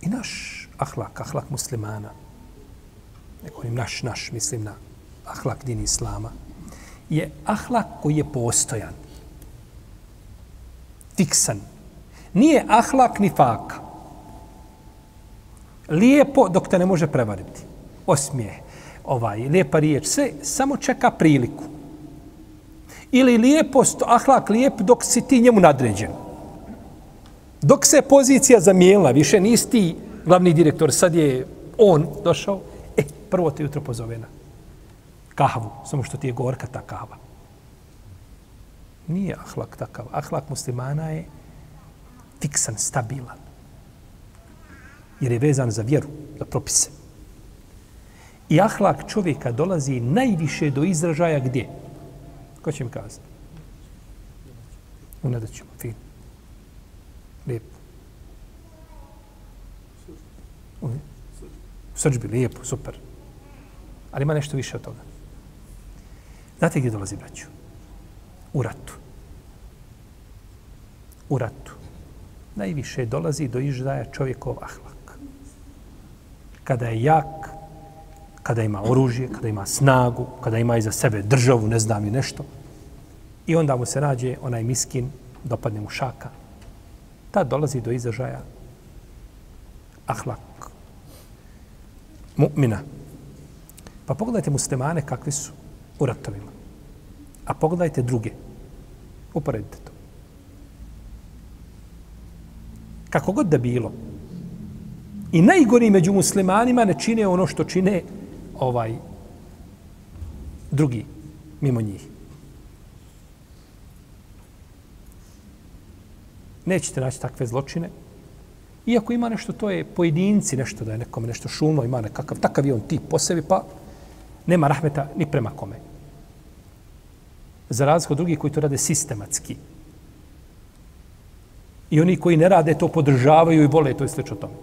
I naš ahlak, ahlak muslimana, ne govorim naš, naš, mislim na ahlak din islama, je ahlak koji je postojan. Fiksan. Nije ahlak ni faka. Lijepo dok te ne može prevariti. Osmije, ovaj, lijepa riječ, sve samo čeka priliku. Ili lijepost, ahlak lijep dok si ti njemu nadređen. Dok se pozicija zamijenila, više nisi ti glavni direktor, sad je on došao, e, prvo te jutro pozove na kahvu, samo što ti je gorka ta kava. Nije ahlak takav. Ahlak muslimana je fiksan, stabilan. Jer je vezan za vjeru, za propise. I ahlak čovjeka dolazi najviše do izražaja gdje? Ko će mi kazati? U nedaćima, fino. Lijepo. U srđbi, lijepo, super. Ali ima nešto više od toga. Znate gdje dolazi braću? U ratu. U ratu. Najviše dolazi do izdaja čovjekov ahlak. Kada je jak, kada ima oružje, kada ima snagu, kada ima iza sebe državu, ne znam i nešto. I onda mu se nađe onaj miskin, dopadne mu šaka. Tad dolazi do izražaja ahlak. Mu'mina. Pa pogledajte muslimane kakvi su u ratovima. A pogledajte druge. Uporedite to. Kako god da bilo. I najgori među muslimanima ne čine ono što čine ovaj drugi mimo njih. Nećete naći takve zločine. Iako ima nešto, to je pojedinci nešto, da je nekome nešto šumno, ima nekakav, takav je on tip po sebi, pa nema rahmeta ni prema kome. Za razliku od drugih koji to rade sistematski. I oni koji ne rade to podržavaju i vole to i sveč tome.